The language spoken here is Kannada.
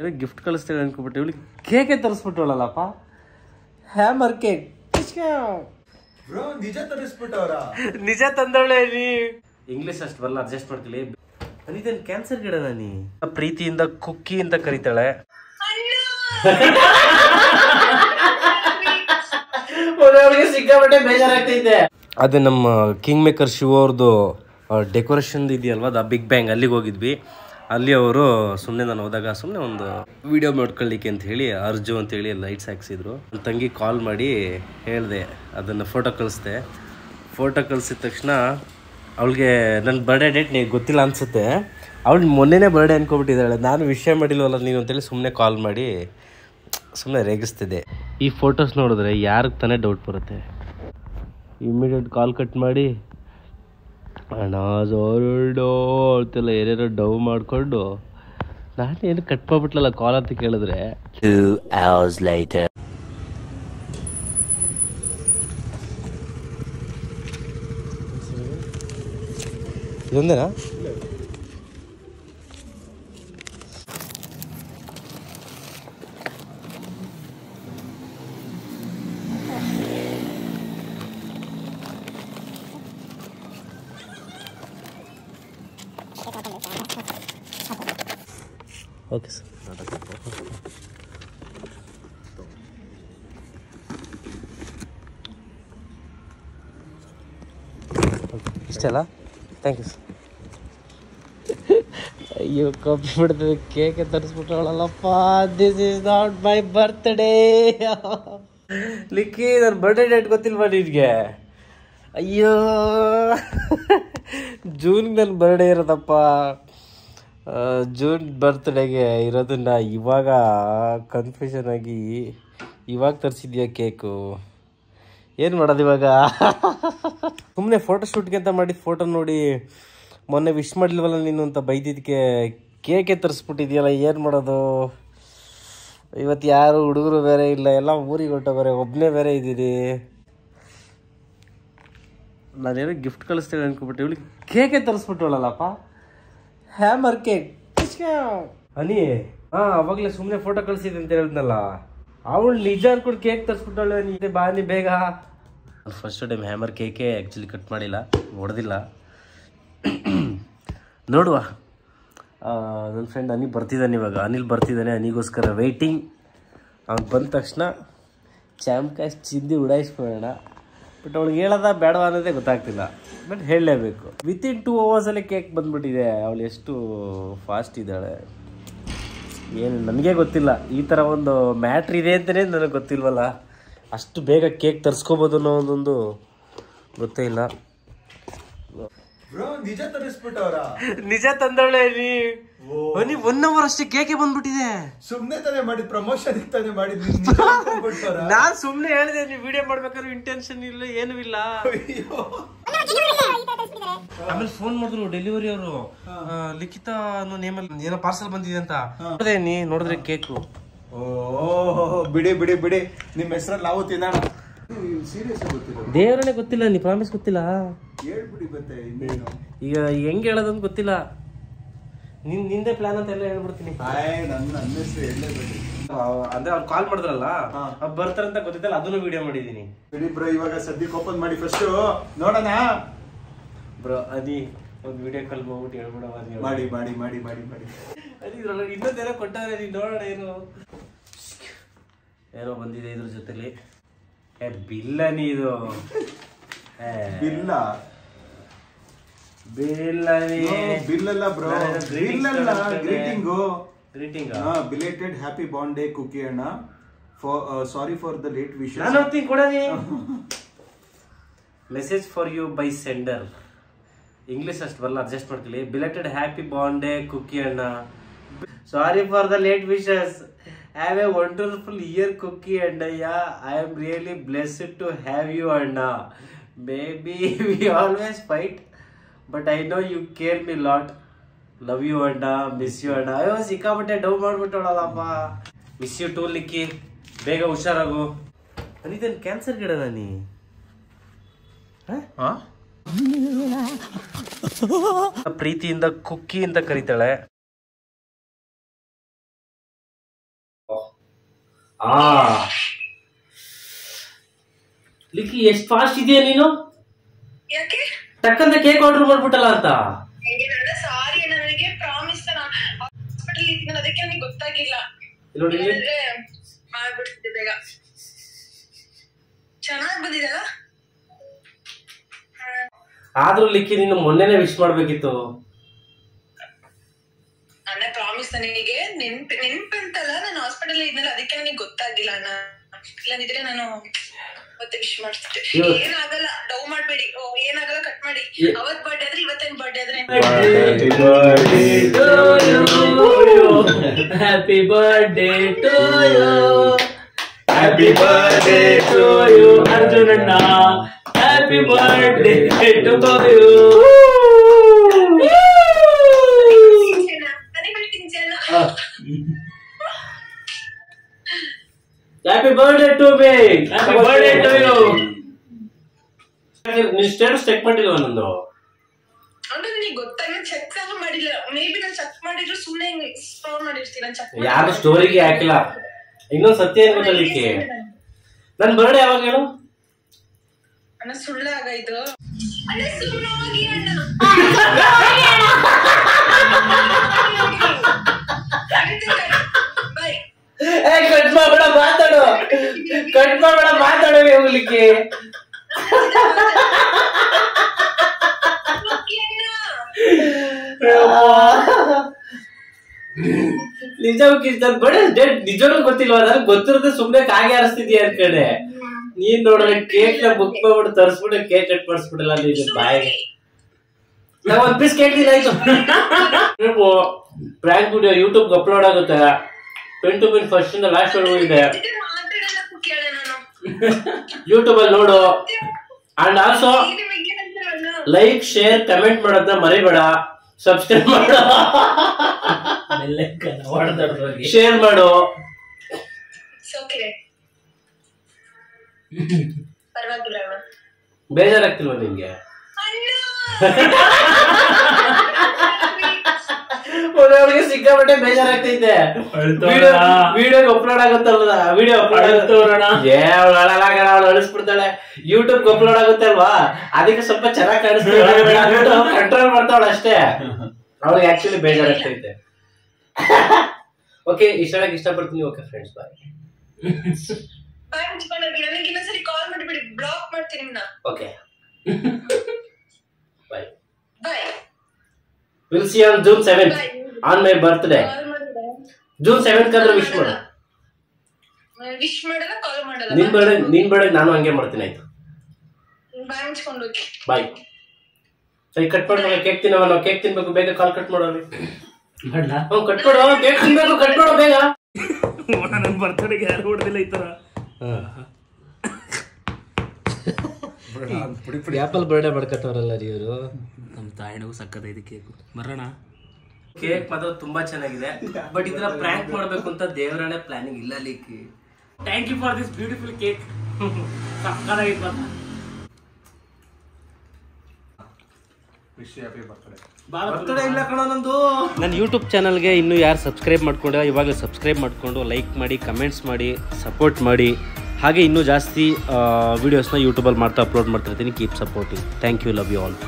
ಏನೋ ಗಿಫ್ಟ್ ಕಳಿಸ್ತೇವೆ ಅನ್ಕೊಬಿಟ್ಟು ಇವಳಿಗೆ ಕೇಕೆ ತರಿಸ್ಬಿಟ್ಟವಳಲ್ಲಪ್ಪ ಹ್ಯಾಮರ್ ಕೇಕ್ ಬ್ರೋ ನಿಜ ತರಿಸ್ಬಿಟ್ಟವ್ರ? ನಿಜ ತಂದವಳೆ ನೀ. ಇಂಗ್ಲಿಷ್ ಅಷ್ಟು ಬರಲ್ಲ ಅಡ್ಜಸ್ಟ್ ಮಾಡ್ಕೊಳ್ಳಿ. ಅನಿತನ್ ಕ್ಯಾನ್ಸರ್ ಗಿಡ ನಾನಿ ಪ್ರೀತಿಯಿಂದ ಕುಕ್ಕಿ ಅಂತ ಕರೀತಾಳೆ ಸಿಕ್ಕಾಪಟ್ಟೆ ಬೇಜಾರಾಗ್ತೈತೆ. ಅದೇ ನಮ್ಮ ಕಿಂಗ್ ಮೇಕರ್ ಶಿವ ಅವ್ರದ್ದು ಡೆಕೋರೇಷನ್ ಇದೆಯಲ್ವಾ? ದ ಬಿಗ್ ಬ್ಯಾಂಗ್ ಅಲ್ಲಿಗೆ ಹೋಗಿದ್ವಿ. ಅಲ್ಲಿ ಅವರು ಸುಮ್ಮನೆ ನಾನು ಹೋದಾಗ ಸುಮ್ಮನೆ ಒಂದು ವಿಡಿಯೋ ಮಾಡ್ಕೊಳ್ಳಿಕ್ಕೆ ಅಂತ ಹೇಳಿ, ಅರ್ಜು ಅಂತ ಹೇಳಿ ಲೈಟ್ಸ್ ಹಾಕ್ಸಿದ್ರು ನನ್ನ ತಂಗಿ ಕಾಲ್ ಮಾಡಿ ಹೇಳಿದೆ, ಅದನ್ನು ಫೋಟೋ ಕಳಿಸ್ದೆ. ಫೋಟೋ ಕಳಿಸಿದ ತಕ್ಷಣ ಅವಳಿಗೆ ನನ್ನ ಬರ್ಡೇ ಡೇಟ್ ನೀವು ಗೊತ್ತಿಲ್ಲ ಅನ್ಸುತ್ತೆ. ಅವಳು ಮೊನ್ನೆನೇ ಬರ್ಡೇ ಅನ್ಕೊಬಿಟ್ಟಿದ್ದಾಳೆ. ನಾನು ವಿಷಯ ಮಾಡಿಲ್ವಲ್ಲ ನೀನು ಅಂತೇಳಿ ಸುಮ್ಮನೆ ಕಾಲ್ ಮಾಡಿ ಸುಮ್ಮನೆ ರೇಗಿಸ್ತಿದ್ದೆ. ಈ ಫೋಟೋಸ್ ನೋಡಿದ್ರೆ ಯಾರಿಗೆ ತಾನೇ ಡೌಟ್ ಬರುತ್ತೆ? ಇಮಿಡಿಯೇಟ್ ಕಾಲ್ ಕಟ್ ಮಾಡಿ ಅಣ್ಣ ಅಂತೆಲ್ಲ ಏನೇನೋ ಡವ್ ಮಾಡಿಕೊಂಡು ನಾನು ಏನು ಕಟ್ ಮಾಡ್ಬಿಟ್ಲಲ್ಲ ಕಾಲ್ ಅಂತ ಕೇಳಿದ್ರೆ later. ಇದೊಂದೇನಾ ಓಕೆ ಸರ್. ಇಷ್ಟೆಲ್ಲ? ಥ್ಯಾಂಕ್ ಯು ಸರ್ ಅಯ್ಯೋ ಕಪ್ಪಿ ಬಿಡ್ತದೆ cake ತರಿಸ್ಬಿಟ್ಟವಳಲ್ಲಪ್ಪ this is not my birthday ಲಿಕ್ಕಿ ನನ್ನ ಬರ್ಡೇ ಡೇಟ್ ಗೊತ್ತಿಲ್ವಾ ನಿನಗೆ? ಅಯ್ಯೋ. ಜೂನ್ ನನ್ನ ಬರ್ಡೇ ಇರೋದಪ್ಪ. ಜೂನ್ ಬರ್ತ್ಡೇಗೆ ಇರೋದನ್ನ ಇವಾಗ ಕನ್ಫ್ಯೂಷನ್ ಆಗಿ ಇವಾಗ ತರಿಸಿದ್ಯಾ ಕೇಕು? ಏನು ಮಾಡೋದು ಇವಾಗ? ಸುಮ್ಮನೆ ಫೋಟೋ ಶೂಟ್ಗೆ ಅಂತ ಮಾಡಿದ ಫೋಟೋ ನೋಡಿ ಮೊನ್ನೆ ವಿಶ್ ಮಾಡಲಿಲ್ವಲ್ಲ ನೀನು ಅಂತ ಬೈದಿದ್ದಕ್ಕೆ ಕೇಕೆ ತರಿಸ್ಬಿಟ್ಟಿದ್ಯಲ್ಲ, ಏನು ಮಾಡೋದು? ಇವತ್ತು ಯಾರು ಹುಡುಗರು ಬೇರೆ ಇಲ್ಲ, ಎಲ್ಲ ಊರಿಗೆ ಹೊಟ್ಟೋಗ್ರೆ ಒಬ್ಬನೇ ಬೇರೆ ಇದ್ದೀರಿ. ನಾನೇನೋ ಗಿಫ್ಟ್ ಕಳಿಸ್ತೇವೆ ಅನ್ಕೊಬಿಟ್ಟು ಇವಳಿಗೆ ಕೇಕೆ ತರಿಸ್ಬಿಟ್ಟವಳಲ್ಲಪ್ಪ. ಹ್ಯಾಮರ್ ಕೇಕ್ ಅನಿ ಹಾ ಅವಾಗ್ಲೇ ಸುಮ್ಮನೆ ಫೋಟೋ ಕಳ್ಸಿದ್ ಅಂತ ಹೇಳಿದ್ನಲ್ಲ. ಅವಳು ನಿಜ ಅನ್ಕೊಂಡು ಕೇಕ್ ತರಿಸ್ಬಿಟ್ಟವಳೆ ನೀ ಬಾನಿ ಬೇಗ. ಫಸ್ಟ್ ಟೈಮ್ ಹ್ಯಾಮರ್ ಕೇಕೆ ಆ್ಯಕ್ಚುಲಿ ಕಟ್ ಮಾಡಿಲ್ಲ ಹೊಡೆದಿಲ್ಲ ನೋಡುವ. ನನ್ನ ಫ್ರೆಂಡ್ ಅನಿ ಬರ್ತಿದ್ದಾನೆ ಇವಾಗ. ಅನಿಲ್ ಬರ್ತಿದ್ದಾನೆ ಅನಿಗೋಸ್ಕರ ವೆಯ್ಟಿಂಗ್ ಅವ್ನು ಬಂದ ತಕ್ಷಣ ಚಾಮ್ಕಾಸ್ ಚಿಂದಿ ಉಡಾಯಿಸ್ಕೊಳ್ಳೋಣ ಬಟ್ ಅವಳಿಗೆ ಹೇಳೋದ ಬೇಡವ ಅನ್ನೋದೇ ಗೊತ್ತಾಗ್ತಿಲ್ಲ. ಬಟ್ ಹೇಳಲೇಬೇಕು. ವಿತಿನ್ ಟೂ ಅವರ್ಸಲ್ಲಿ ಕೇಕ್ ಬಂದ್ಬಿಟ್ಟಿದೆ. ಅವಳು ಎಷ್ಟು ಫಾಸ್ಟ್ ಇದ್ದಾಳೆ. ಏನು ನನಗೆ ಗೊತ್ತಿಲ್ಲ. ಈ ಥರ ಒಂದು ಮ್ಯಾಟ್ರ್ ಇದೆ ಅಂತಲೇ ನನಗೆ ಗೊತ್ತಿಲ್ವಲ್ಲ. ಅಷ್ಟು ಬೇಗ ಕೇಕ್ ತರಿಸ್ಕೋಬೋದು ಅನ್ನೋ ಒಂದೊಂದು ಗೊತ್ತೇ ಇಲ್ಲ. ನಿಜ ತರಿಸ್ಬಿಟ್ಟವ್ರ? ನಿಜ ತಂದವಳೆ ನೀ. ನೀ ಒನ್ ಅವರ್ ಅಷ್ಟೇ ಕೇಕೆ ಬಂದ್ಬಿಟ್ಟಿದೆ. ಸುಮ್ನೆ ತಾನೇ ಮಾಡಿ ಪ್ರಮೋಷನ್ ತಾನೇ ಮಾಡಿದ್ ನೀನ್ ಸುಮ್ನೆ ಹೇಳಿದೆ ನೀವು ವಿಡಿಯೋ ಮಾಡ್ಬೇಕಾದ್ರೆ ಇಂಟೆನ್ಷನ್ ಇಲ್ಲ ಏನು ಇಲ್ಲ. ಅಯ್ಯೋ. ಆಮೇಲೆ ಫೋನ್ ಮಾಡಿದ್ರು ಡೆಲಿವರಿ ಅವರು. ಲಿಖಿತ ಅನ್ನೋ ನೇಮಲ್ಲಿ ಏನೋ ಪಾರ್ಸಲ್ ಬಂದಿದೆ ಅಂತ. ನೋಡಿದೆ ನೀ ನೋಡಿದ್ರೆ ಕೇಕು. ಓ ಬಿಡಿ ಬಿಡಿ ಬಿಡಿ. ನಿಮ್ಮ ಹೆಸರಲ್ಲಿ ನಾವು ತಿನ್ನೋಣ. ಸೀರಿಯಸ್ ಗೊತ್ತಿಲ್ಲ. ದೇವರೇ ಗೊತ್ತಿಲ್ಲ ನೀ ಪ್ರಾಮಿಸ್ ಗೊತ್ತಿಲ್ಲ. ಹೇಳ್ಬಿಡಿ ಮತ್ತೆ ಇನ್ನೇನು. ಈಗ ಹೆಂಗ್ ಹೇಳೋದಂತ ಗೊತ್ತಿಲ್ಲ. ನಿನ್ ನಿಂದೆ ಪ್ಲಾನ್ ಅಂತ ಎಲ್ಲ ಹೇಳ್ಬಿಡ್ತೀನಿ. ಆಯ್ ನನ್ನ ನನ್ನ ಹೆಸರು ಹೇಳಲೇಬೇಡಿ. ಅಂದ್ರೆ ಅವ್ರು ಕಾಲ್ ಮಾಡಿದ್ರಲ್ಲ. ಅವ್ರು ಬರ್ತಾರಂತ ಗೊತ್ತಿದ್ದಲ್ಲ ಅದನ್ನು ವಿಡಿಯೋ ಮಾಡಿದೀನಿ ಬಿಡಿ ಬ್ರೋ ಇವಾಗ ಸದ್ಯಕ್ಕೆ ಓಪನ್ ಮಾಡಿ ಫಸ್ಟ್ ನೋಡೋಣ. ಬ್ರೋ ಅದಿ ಒಂದು ವಿಡಿಯೋ ಕಾಲ್ ಹೋಗ್ಬಿಟ್ಟು ಹೇಳ್ಬಿಡವ ನೀವು ಮಾಡಿ ಮಾಡಿ ಮಾಡಿ ಮಾಡಿ ಮಾಡಿ. ಅದಿ ಇದ್ರೊಳಗೆ ಇನ್ನೊಂದೇನೋ ಕೊಟ್ಟಾರೆ ನೀನು ನೋಡೋಣ ಏನು. ಏನೋ ಬಂದಿದೆ ಇದ್ರ ಜೊತೆಲಿ. ಏ ಬಿಲ್ಲ ನೀ ಇದು ಏ, ಬಿಲ್ಲ? ಬಿಲ್ಲ ನೀ ಬಿಲ್ ಅಲ್ಲ ಬ್ರೋ ನಾನೇನೋ greetings ಬಿಲ್ ಅಲ್ಲ ತಗೊಂಡ್ಬಿಟ್ಟೆ. Greeting greeting belated happy bond day Cookie ಅಣ್ಣ for sorry for the late wish ನಾನು ಹೋಗ್ತೀನಿ ಕೊಡನಿ message for you by sender English ಅಷ್ಟು ಬರಲ್ಲ ಅಡ್ಜಸ್ಟ್ ಮಾಡ್ಕೊಳ್ಳಿ belated happy bond day Cookie ಅಣ್ಣ. Sorry for the late wishes have a wonderful year Cookie Annaiah. I am really blessed to have you ಅಣ್ಣ. Maybe we always fight but I know you care me lot love you ಅಣ್ಣ ಮಿಸ್ ಯು ಅಣ್ಣ ಅಯ್ಯೋ ಸಿಕ್ಕಾಪಟ್ಟೆ ಡವ್ ಮಾಡ್ಬಿಟ್ಟೋಳಲ್ಲಪ್ಪ. ಮಿಸ್ ಯು ಟೂ ಲಿಕ್ಕಿ ಬೇಗ ಹುಷಾರಾಗು. ಅನಿತನ್ ಕ್ಯಾನ್ಸರ್ ಗಿಡ ನೀ ಪ್ರೀತಿಯಿಂದ ಕುಕ್ಕಿ ಅಂತ ಕರೀತಾಳೆ. ಆ. ಲಿಕ್ಕಿ ಎಷ್ಟು ಫಾಸ್ಟ್ ಇದೆಯಾ ನೀನು? ಯಾಕೆ? ಟಕ್ಕಂತ ಕೇಕ್ ಆರ್ಡರ್ ಮಾಡ್ಬಿಟ್ಟಲ್ಲ ಅಂತ? ಸಾರಿ ನನಗೆ ಪ್ರಾಮಿಸ್ ಹಾಸ್ಪಿಟಲ್ ಇದ್ಮೇಲೆ ಅದಕ್ಕೆ ನನಗೆ ಗೊತ್ತಾಗಿಲ್ಲ ನೋಡಿ. ಮಾಡ್ಬಿಡ್ತಿದ್ದೆ ಬೇಗ. ಚೆನ್ನಾಗಿ ಬಂದಿದಲ್ಲ ಆದ್ರೂ ಲಿಕ್ಕಿ ನಿನ್ನ ಮೊನ್ನೆನೆ ವಿಶ್ ಮಾಡ್ಬೇಕಿತ್ತು. ಅಣ್ಣ ಪ್ರಾಮಿಸ್ ನನಗೆ ನೆನ್ಪ್ ನೆನ್ಪಂತಲ್ಲ ನಾನು ಹಾಸ್ಪಿಟಲ್ ಇದ್ಮೇಲೆ ಅದಕ್ಕೆ ನನಗೆ ಗೊತ್ತಾಗಿಲ್ಲ ಅಣ್ಣ ಇಲ್ಲಂದಿದ್ರೆ ನಾನು ಮತ್ತೆ ವಿಶ್ ಮಾಡ್ತಿದ್ದೆ ಏನಾಗಲ್ಲ ಡೌ ಮಾಡಬೇಡಿ. ಓ ಏನಾಗಲ್ಲ ಕಟ್ ಮಾಡಿ. ಅವತ್ ಬರ್ಡೇ ಆದ್ರೆ ಇವತ್ತೇನ್ ಬರ್ಡೇ ಆದ್ರೆ happy birthday to you happy birthday to you. ಅರ್ಜುನಣ್ಣ happy birthday to you happy birthday to me happy birthday to you ನೀನ್ ಸ್ಟೇಟಸ್ ಚೆಕ್ ಮಾಡಿಲ್ವಾ ನಂದು? ಯಾರು ಸ್ಟೋರಿಗೆ ಹಾಕಿಲ್ಲ. ಇನ್ನೊಂದ್ ಸತ್ಯ ಏನ್ ಗೊತ್ತಲಿಕ್ಕೆ ನನ್. ಬರ್ಡೇ ಯಾವಾಗ ಹೇಳು? ಅಣ್ಣ ಸುಳ್ಳು ಆಗಾಯ್ತು ಅಣ್ಣ ಸುಳ್ಳು ಹೋಗಿ ಅಣ್ಣ ಬಾಯ್ ಏ ಕಟ್ ಮಾಡ್ಬೇಡ ಮಾತಾಡು ಕಟ್ ಮಾಡ್ಬೇಡ ಮಾತಾಡು ಹೋಗ್ಲಿಕ್ಕೆ ನಿಜವಾಗಿ ನನ್ ಬಡ ಡೇಟ್ ನಿಜವಾಗ್ಲೂ ಗೊತ್ತಿಲ್ವಾ? ನನಗೆ ಗೊತ್ತಿರೋದೇ ಸುಮ್ನೆ ಕಾಗೆ ಹಾರಿಸ್ತಿದ್ಯಾ ಅನ್ಕಡೆ ನೀನ್ ನೋಡ್ರೆ ಕೇಕ್ನ ಬುಕ್ ಮಾಡ್ಬಿಟ್ಟು ತರಿಸ್ಬಿಟ್ಟು ಕೇಕ್ ಕಟ್ ಮಾಡಿಸ್ಬಿಡಲ್ಲ ನೀನು ಬಾಯಿಗೆ. ನಾವ್ ಒಂದ್ ಪೀಸ್ ಕೇಕ್ ಇಲ್ಲ ಆಯ್ತು. ನೀವು ಪ್ರ್ಯಾಂಕ್ ವಿಡಿಯೋ ಯೂಟ್ಯೂಬ್ ಅಪ್ಲೋಡ್ ಆಗುತ್ತೆ. ಪೆನ್ ಟು ಪೆನ್ ಫಸ್ಟ್ ಇಂದ ಲಾಸ್ಟ್ ವರ್ಗೂ ಇದೆ. ನಾನು ಯೂಟ್ಯೂಬ್ ಅಲ್ಲಿ ನೋಡು. And also like share comment ಮಾಡೋದನ್ನ ಮರಿಬೇಡ. ಸಬ್ಸ್ಕ್ರೈಬ್ ಮಾಡು. ಶೇರ್ ಮಾಡು. ಓಕೆ ಶೇರ್ ಮಾಡು ಬೇಜಾರಾಗ್ತಿಲ್ವಾ ನಿಂಗೆ? ಅವ್ರಿಗೆ ಸಿಕ್ಕಾಪಟ್ಟೆ ಬೇಜಾರಾಗ್ತೈತೆ ವಿಡಿಯೋ ಅಪ್ಲೋಡ್ ಆಗುತ್ತಲ್ಲ ವಿಡಿಯೋ ಅಪ್ಲೋಡ್ ಏ ಅವಳು ಅಳಲಾಗಲ್ಲ ಅವಳು ಅಳಿಸ್ಬಿಡ್ತಾಳೆ. ಯೂಟ್ಯೂಬ್ ಅಪ್ಲೋಡ್ ಆಗುತ್ತೆ ಅಲ್ವಾ? ಅದಕ್ಕೆ ಸ್ವಲ್ಪ ಚೆನ್ನಾಗಿ ಕಾಣಿಸ್ತಾಳೆ ಕಂಟ್ರೋಲ್ ಮಾಡ್ತಾವಳ ಅಷ್ಟೇ. ಅವಳಿಗೆ ಆಕ್ಚುಲಿ ಬೇಜಾರಾಗ್ತೈತೆ ಓಕೆ ಇಷ್ಟಕ್ಕೆ ಇಷ್ಟಪಡ್ತೀನಿ ಓಕೆ ಫ್ರೆಂಡ್ಸ್ ಬಾಯ್ ಬಾಯ್ ಮುಚ್ಕೊಂಡೋಗಿ ನನಗೆ ಇನ್ನೊಂದ್ಸರಿ ಕಾಲ್ ಮಾಡಿಬಿಡಿ ಬ್ಲಾಕ್ ಮಾಡ್ತೀನಿ okay bye bye will see on June seventh on my birthday. June seventh ಆದ್ರೆ ವಿಶ್ ಮಾಡು. ವಿಶ್ ಮಾಡಲ್ಲ ಕಾಲ್ ಮಾಡಲ್ಲ. ನಿನ್ ಬರ್ಡೆ ನಿನ್ ಬರ್ಡೆ ನಾನು ಹಂಗೆ ಮಾಡ್ತೀನಿ ಆಯ್ತು? ಬಾಯ್ ಸರಿ ಕಟ್ ಮಾಡ್ಬೇಕು ಕೇಕ್ ತಿನ್ನವ ನಾವು ಕೇಕ್ ತಿನ್ಬೇಕು ಬೇಗ ಕಾಲ್ ಕಟ್ ಮಾಡೋಣ ಹ್ಞೂ ಕಟ್ ಮಾಡೋ ಕೇಕ್ ತಿನ್ಬೇಕು ಕಟ್ ಮಾಡೋ ಬೇಗ. ನನ್ನ ಬರ್ತಡೆಗೆ ಯಾರು ಹೊಡೆದಿಲ್ಲ ಈ ತರ. ಆಪಲ್ ಬರ್ಡೇ ಮಾಡ್ಕೊತವ್ರಲ್ಲ ರೀ ಇವರು. ನಮ್ಮ ತಾಯಿನೂ ಸಕ್ಕತ್ತೈದು ಕೇಕು. ಬರೋಣ ಕೇಕ್ ಮಾತ್ರ ತುಂಬಾ ಚೆನ್ನಾಗಿದೆ. ಬಟ್ ಇದನ್ನ ಪ್ರ್ಯಾಂಕ್ ಮಾಡ್ಬೇಕು ಅಂತ ದೇವರನೇ ಪ್ಲಾನಿಂಗ್ ಇಲ್ಲ leaky. Thank you for this beautiful cake ಸಕ್ಕತ್ತಾಗಿತ್ತು ನನ್ನ ಯೂಟ್ಯೂಬ್ ಚಾನಲ್ಗೆ ಇನ್ನೂ ಯಾರು ಸಬ್ಸ್ಕ್ರೈಬ್ ಮಾಡ್ಕೊಂಡು ಇವಾಗ ಸಬ್ಸ್ಕ್ರೈಬ್ ಮಾಡಿಕೊಂಡು ಲೈಕ್ ಮಾಡಿ ಕಮೆಂಟ್ಸ್ ಮಾಡಿ ಸಪೋರ್ಟ್ ಮಾಡಿ. ಹಾಗೆ ಇನ್ನೂ ಜಾಸ್ತಿ ವೀಡಿಯೋಸ್ನ ಯೂಟ್ಯೂಬಲ್ಲಿ ಮಾಡ್ತಾ ಅಪ್ಲೋಡ್ ಮಾಡ್ತಿರ್ತೀನಿ. Keep supporting thank you love you all